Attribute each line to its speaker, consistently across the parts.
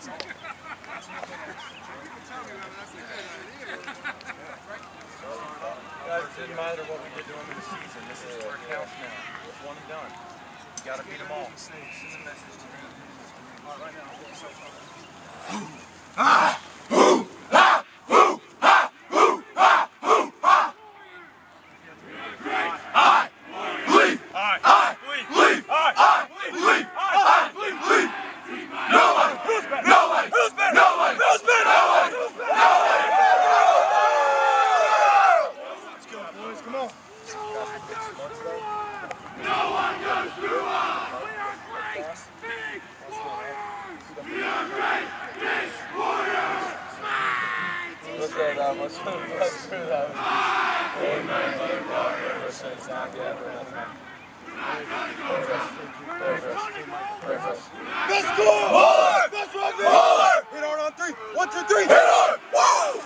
Speaker 1: Guys, it didn't matter what we did to them in the season. This is where it counts now. It's one and done. You gotta beat them all. Send a message to me. Right now. Ah! What's what's through that? Amen. It's not yet.
Speaker 2: Let's go! Hard! Let's rock it! Hard! Hit hard on three. One, two, three. Hit hard! Woo!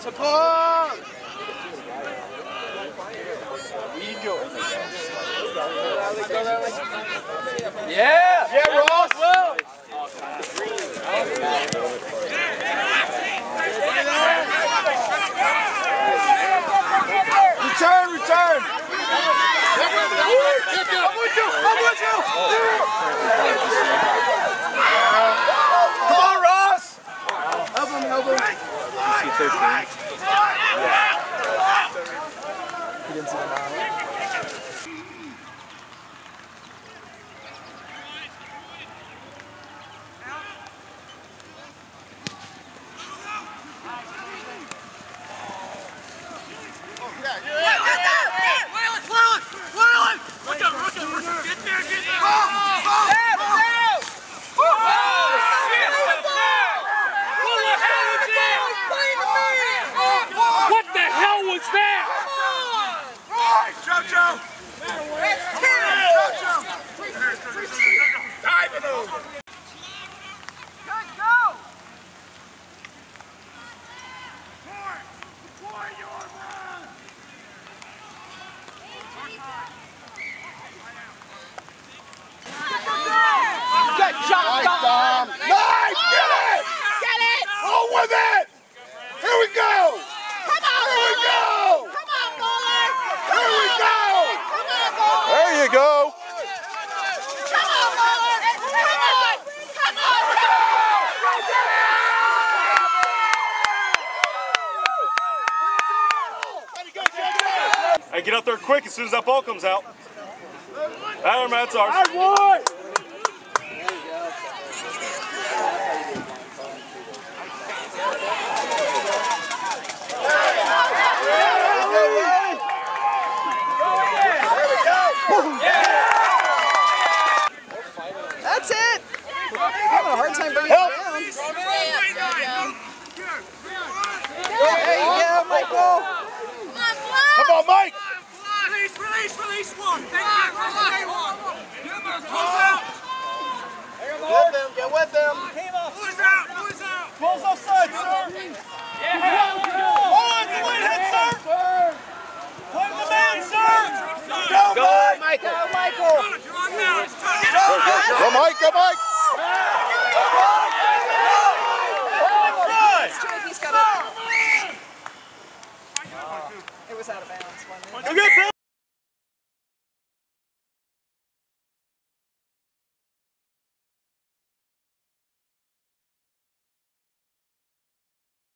Speaker 2: Support!
Speaker 1: Yeah.
Speaker 2: Yeah, Ross! Return, return! I'm with you! I'm with you! Come on, Ross! Help him, help him. You see 13? Yeah. He didn't see the nine.
Speaker 3: Hell was that?
Speaker 2: Good job, Dom! Nice! Get it!
Speaker 4: Get it!
Speaker 2: Oh, with it! Here we go!
Speaker 4: Come on,
Speaker 2: Here we
Speaker 4: Moeller!
Speaker 2: go!
Speaker 4: Come on, Moeller!
Speaker 2: Here we go!
Speaker 4: Come on,
Speaker 2: Moeller! You go!
Speaker 4: Come on, Moeller! Come on! Come on!
Speaker 5: Hey, get up there quick as soon as that ball comes out. Adam, that's ours.
Speaker 6: That's it. I'm having a hard time bringing
Speaker 2: Help.
Speaker 6: it down. There you go, Michael.
Speaker 2: Come on, Mike!
Speaker 3: Release, release, release one. Thank you. Close out.
Speaker 2: With them, get with them!
Speaker 3: Boys out. Boys out.
Speaker 2: Balls offside, sir! Oh, it's a late hit, sir! Play the man, sir! Go, Mike!
Speaker 6: Go, Michael.
Speaker 3: You're on now. It's time.
Speaker 2: Go, Mike,